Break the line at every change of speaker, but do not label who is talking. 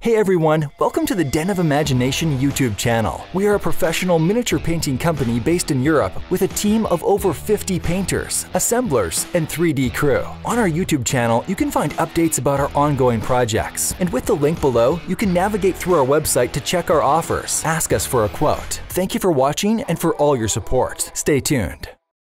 Hey everyone, welcome to the Den of Imagination YouTube channel. We are a professional miniature painting company based in Europe with a team of over 50 painters, assemblers, and 3D crew. On our YouTube channel, you can find updates about our ongoing projects. And with the link below, you can navigate through our website to check our offers. Ask us for a quote. Thank you for watching and for all your support. Stay tuned.